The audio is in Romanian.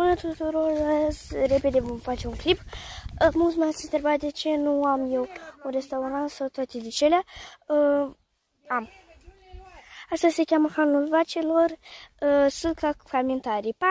Bună tuturor, repede vom face un clip. Ă, mulți m-ați întrebat de ce nu am eu un restaurant sau toate de cele. Uh, ă, am. Asta se cheamă Hanul Vacelor. Uh, sunt ca comentarii. Pa!